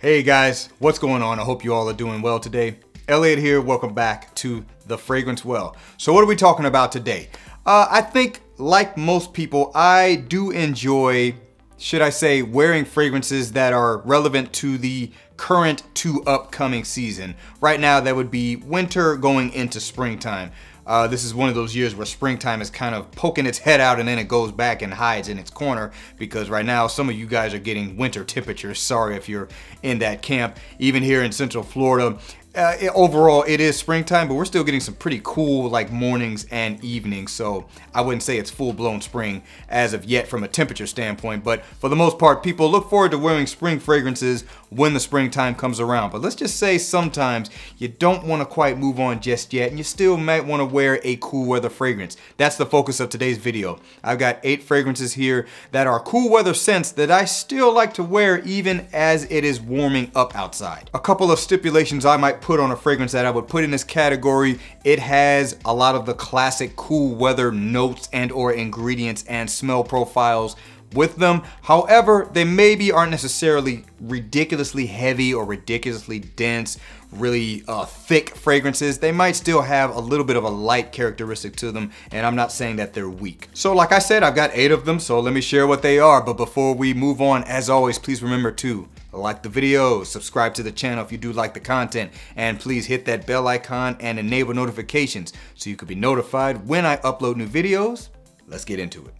Hey guys, what's going on? I hope you all are doing well today. Elliot here, welcome back to The Fragrance Well. So what are we talking about today? Uh, I think, like most people, I do enjoy, should I say, wearing fragrances that are relevant to the current to upcoming season. Right now, that would be winter going into springtime. Uh, this is one of those years where springtime is kind of poking its head out and then it goes back and hides in its corner because right now some of you guys are getting winter temperatures. Sorry if you're in that camp. Even here in Central Florida, uh, it, overall it is springtime but we're still getting some pretty cool like mornings and evenings so I wouldn't say it's full-blown spring as of yet from a temperature standpoint but for the most part people look forward to wearing spring fragrances when the springtime comes around. But let's just say sometimes you don't want to quite move on just yet and you still might want to wear a cool weather fragrance. That's the focus of today's video. I've got eight fragrances here that are cool weather scents that I still like to wear even as it is warming up outside. A couple of stipulations I might put on a fragrance that I would put in this category, it has a lot of the classic cool weather notes and or ingredients and smell profiles with them. However, they maybe aren't necessarily ridiculously heavy or ridiculously dense, really uh, thick fragrances. They might still have a little bit of a light characteristic to them, and I'm not saying that they're weak. So like I said, I've got eight of them, so let me share what they are. But before we move on, as always, please remember to like the video, subscribe to the channel if you do like the content, and please hit that bell icon and enable notifications so you can be notified when I upload new videos. Let's get into it.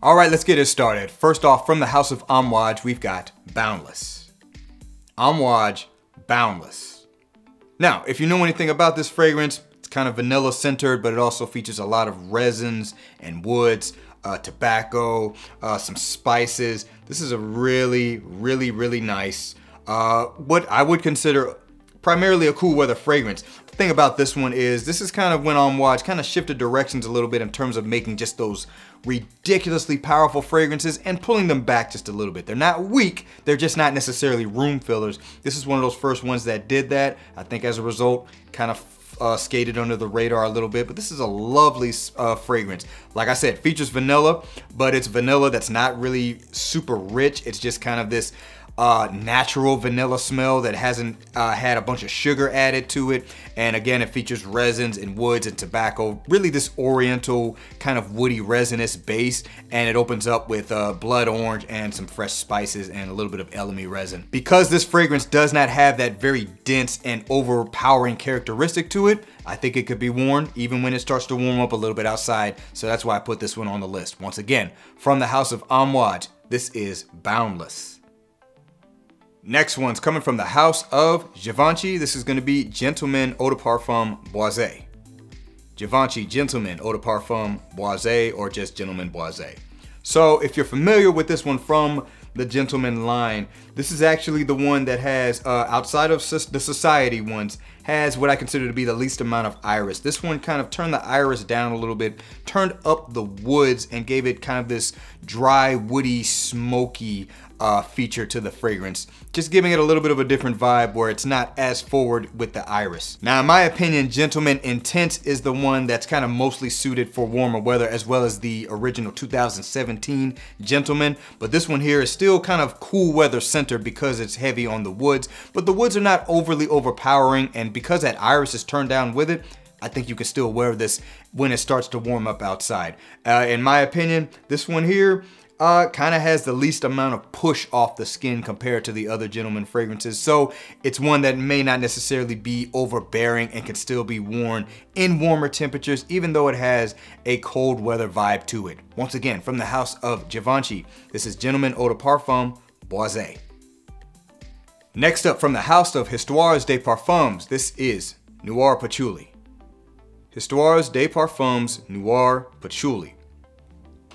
All right, let's get it started. First off, from the House of Amouage, we've got Boundless. Amouage Boundless. Now, if you know anything about this fragrance, it's kind of vanilla centered, but it also features a lot of resins and woods uh, tobacco, uh, some spices. This is a really, really, really nice, uh, what I would consider primarily a cool weather fragrance. The thing about this one is this is kind of went Amouage, kind of shifted directions a little bit in terms of making just those ridiculously powerful fragrances and pulling them back just a little bit. They're not weak, they're just not necessarily room fillers. This is one of those first ones that did that. I think as a result, kind of uh, skated under the radar a little bit, but this is a lovely uh, fragrance. Like I said, features vanilla, but it's vanilla that's not really super rich. It's just kind of this uh, natural vanilla smell that hasn't uh, had a bunch of sugar added to it. And again, it features resins and woods and tobacco, really this oriental kind of woody resinous base. And it opens up with uh, blood orange and some fresh spices and a little bit of elemi resin. Because this fragrance does not have that very dense and overpowering characteristic to it, I think it could be worn even when it starts to warm up a little bit outside. So that's why I put this one on the list. Once again, from the house of Amouage, this is Boundless. Next one's coming from the house of Givenchy. This is gonna be Gentleman Eau de Parfum Boisé. Givenchy Gentleman Eau de Parfum Boisé or just Gentleman Boisé. So if you're familiar with this one from the Gentleman line, this is actually the one that has, uh, outside of the Society ones, has what I consider to be the least amount of iris. This one kind of turned the iris down a little bit, turned up the woods and gave it kind of this dry, woody, smoky uh, feature to the fragrance, just giving it a little bit of a different vibe where it's not as forward with the iris. Now, in my opinion, Gentleman Intense is the one that's kind of mostly suited for warmer weather as well as the original 2017 Gentleman, but this one here is still kind of cool weather centered because it's heavy on the woods, but the woods are not overly overpowering and because that iris is turned down with it, I think you can still wear this when it starts to warm up outside. Uh, in my opinion, this one here, uh, kind of has the least amount of push off the skin compared to the other gentleman fragrances. So it's one that may not necessarily be overbearing and can still be worn in warmer temperatures, even though it has a cold weather vibe to it. Once again, from the house of Givenchy, this is Gentleman Eau de Parfum Boisé. Next up from the house of Histoires de Parfums, this is Noir Patchouli. Histoires de Parfums Noir Patchouli.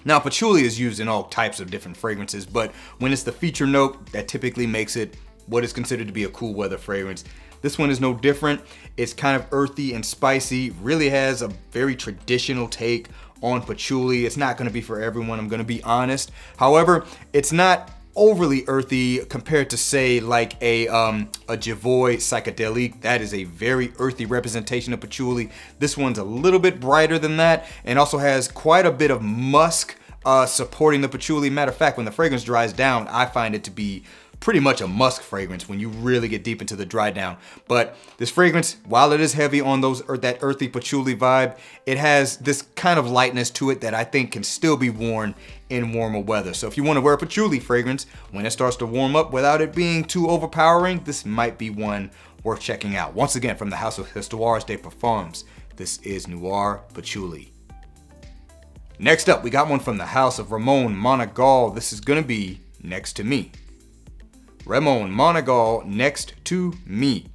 Now, patchouli is used in all types of different fragrances, but when it's the feature note, that typically makes it what is considered to be a cool weather fragrance. This one is no different. It's kind of earthy and spicy, really has a very traditional take on patchouli. It's not gonna be for everyone, I'm gonna be honest. However, it's not overly earthy compared to say like a um, a Jovoy psychedelic. That is a very earthy representation of patchouli. This one's a little bit brighter than that and also has quite a bit of musk uh, supporting the patchouli. Matter of fact, when the fragrance dries down, I find it to be pretty much a musk fragrance when you really get deep into the dry down. But this fragrance, while it is heavy on those that earthy patchouli vibe, it has this kind of lightness to it that I think can still be worn in warmer weather. So if you want to wear a patchouli fragrance when it starts to warm up without it being too overpowering, this might be one worth checking out. Once again, from the House of Histoires de Parfums, this is Noir Patchouli. Next up, we got one from the House of Ramon Monegal. This is gonna be Next to Me. Ramon Monegal next to me.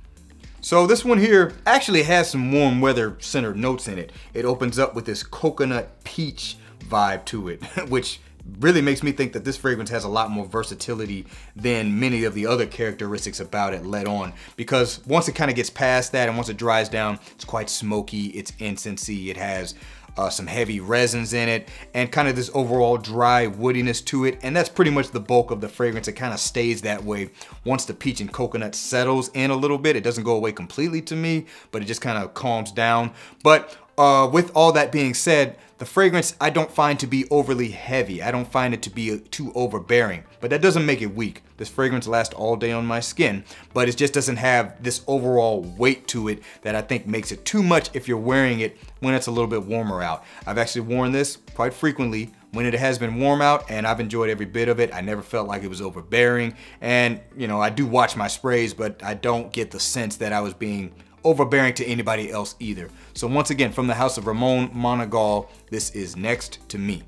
So this one here actually has some warm weather centered notes in it. It opens up with this coconut peach vibe to it, which really makes me think that this fragrance has a lot more versatility than many of the other characteristics about it let on. Because once it kind of gets past that and once it dries down, it's quite smoky, it's incensey, it has uh, some heavy resins in it, and kind of this overall dry woodiness to it. And that's pretty much the bulk of the fragrance. It kind of stays that way once the peach and coconut settles in a little bit. It doesn't go away completely to me, but it just kind of calms down. But uh, with all that being said, the fragrance I don't find to be overly heavy. I don't find it to be too overbearing, but that doesn't make it weak. This fragrance lasts all day on my skin, but it just doesn't have this overall weight to it that I think makes it too much if you're wearing it when it's a little bit warmer out. I've actually worn this quite frequently when it has been warm out and I've enjoyed every bit of it. I never felt like it was overbearing and you know, I do watch my sprays, but I don't get the sense that I was being overbearing to anybody else either. So once again, from the house of Ramon Monegal, this is Next to Me.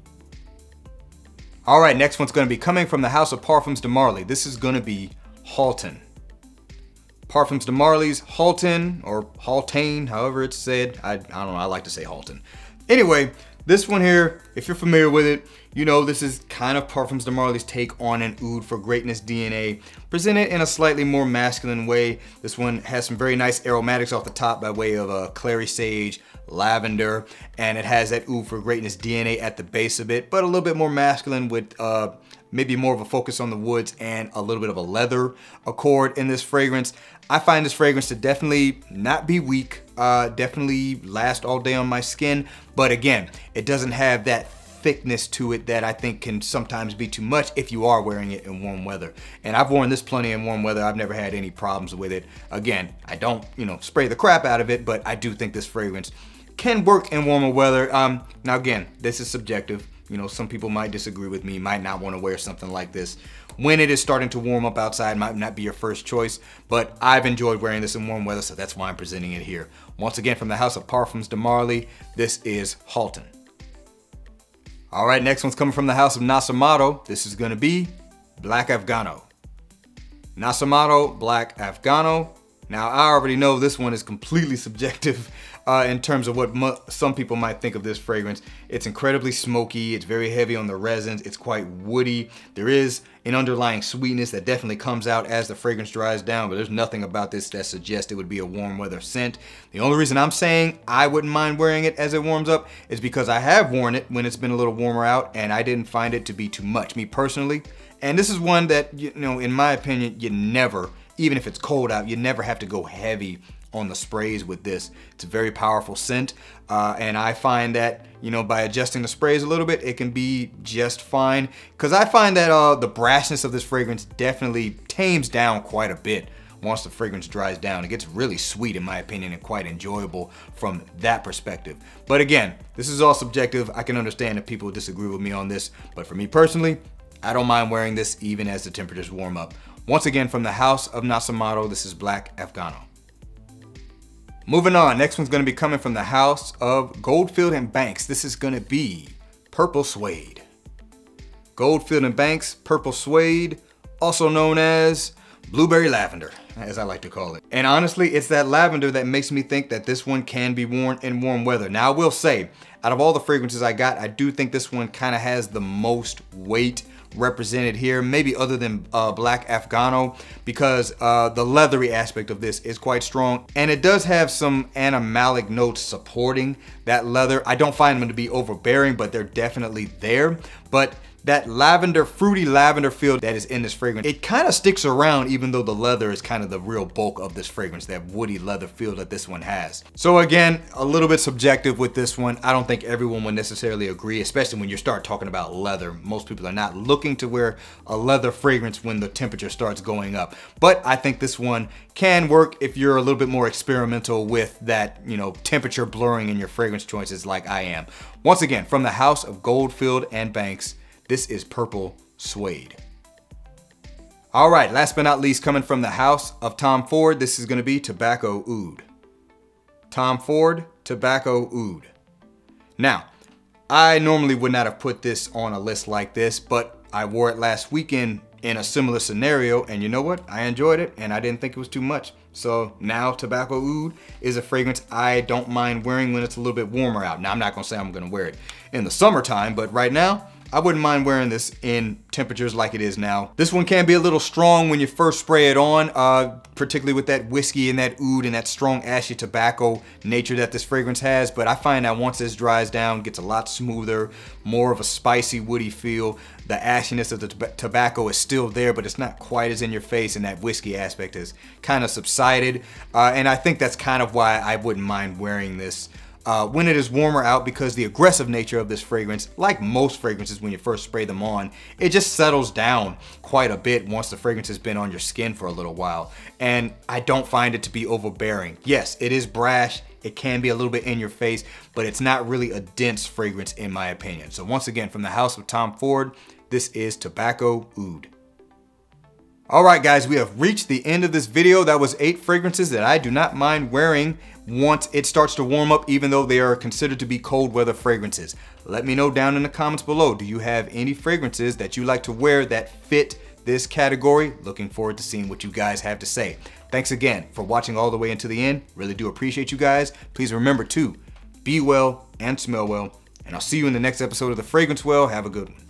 All right, next one's gonna be coming from the house of Parfums de Marly. This is gonna be Halton. Parfums de Marly's Halton, or Haltane, however it's said. I, I don't know, I like to say Halton. Anyway, this one here, if you're familiar with it, you know this is kind of Parfums de Marly's take on an Oud for Greatness DNA, presented in a slightly more masculine way. This one has some very nice aromatics off the top by way of a clary sage, lavender, and it has that Oud for Greatness DNA at the base of it, but a little bit more masculine with uh, maybe more of a focus on the woods and a little bit of a leather accord in this fragrance. I find this fragrance to definitely not be weak, uh, definitely last all day on my skin, but again, it doesn't have that thickness to it that I think can sometimes be too much if you are wearing it in warm weather. And I've worn this plenty in warm weather. I've never had any problems with it. Again, I don't, you know, spray the crap out of it, but I do think this fragrance can work in warmer weather. Um, now again, this is subjective. You know, some people might disagree with me, might not want to wear something like this. When it is starting to warm up outside, might not be your first choice, but I've enjoyed wearing this in warm weather, so that's why I'm presenting it here. Once again, from the House of Parfums de Marly, this is Halton. All right, next one's coming from the House of Nasomatto. This is gonna be Black Afgano. Nasomatto Black Afgano. Now, I already know this one is completely subjective uh, in terms of what some people might think of this fragrance. It's incredibly smoky, it's very heavy on the resins, it's quite woody. There is an underlying sweetness that definitely comes out as the fragrance dries down, but there's nothing about this that suggests it would be a warm weather scent. The only reason I'm saying I wouldn't mind wearing it as it warms up is because I have worn it when it's been a little warmer out and I didn't find it to be too much, me personally. And this is one that, you know, in my opinion, you never, even if it's cold out, you never have to go heavy on the sprays with this. It's a very powerful scent, uh, and I find that, you know, by adjusting the sprays a little bit, it can be just fine. Because I find that uh, the brashness of this fragrance definitely tames down quite a bit once the fragrance dries down. It gets really sweet in my opinion and quite enjoyable from that perspective. But again, this is all subjective. I can understand if people disagree with me on this, but for me personally, I don't mind wearing this even as the temperatures warm up. Once again, from the House of Nasomatto, this is Black Afgano. Moving on, next one's gonna be coming from the house of Goldfield and Banks. This is gonna be Purple Suede. Goldfield and Banks Purple Suede, also known as Blueberry Lavender, as I like to call it. And honestly, it's that lavender that makes me think that this one can be worn in warm weather. Now I will say, out of all the fragrances I got, I do think this one kind of has the most weight represented here, maybe other than uh, Black Afgano, because uh, the leathery aspect of this is quite strong. And it does have some animalic notes supporting that leather. I don't find them to be overbearing, but they're definitely there. But that lavender, fruity lavender feel that is in this fragrance, it kind of sticks around even though the leather is kind of the real bulk of this fragrance, that woody leather feel that this one has. So again, a little bit subjective with this one. I don't think everyone would necessarily agree, especially when you start talking about leather. Most people are not looking to wear a leather fragrance when the temperature starts going up. But I think this one can work if you're a little bit more experimental with that, you know, temperature blurring in your fragrance choices like I am. Once again, from the house of Goldfield and Banks, this is Purple Suede. All right, last but not least, coming from the house of Tom Ford, this is gonna be Tobacco Oud. Tom Ford, Tobacco Oud. Now, I normally would not have put this on a list like this, but I wore it last weekend in a similar scenario, and you know what? I enjoyed it, and I didn't think it was too much. So now Tobacco Oud is a fragrance I don't mind wearing when it's a little bit warmer out. Now, I'm not gonna say I'm gonna wear it in the summertime, but right now, I wouldn't mind wearing this in temperatures like it is now. This one can be a little strong when you first spray it on, uh, particularly with that whiskey and that oud and that strong ashy tobacco nature that this fragrance has. But I find that once this dries down, gets a lot smoother, more of a spicy, woody feel. The ashiness of the tobacco is still there, but it's not quite as in your face and that whiskey aspect has kind of subsided. Uh, and I think that's kind of why I wouldn't mind wearing this uh, when it is warmer out because the aggressive nature of this fragrance, like most fragrances when you first spray them on, it just settles down quite a bit once the fragrance has been on your skin for a little while. And I don't find it to be overbearing. Yes, it is brash, it can be a little bit in your face, but it's not really a dense fragrance in my opinion. So once again, from the house of Tom Ford, this is Tobacco Oud. All right, guys, we have reached the end of this video. That was eight fragrances that I do not mind wearing once it starts to warm up, even though they are considered to be cold weather fragrances. Let me know down in the comments below. Do you have any fragrances that you like to wear that fit this category? Looking forward to seeing what you guys have to say. Thanks again for watching all the way into the end. Really do appreciate you guys. Please remember to be well and smell well. And I'll see you in the next episode of The Fragrance Well. Have a good one.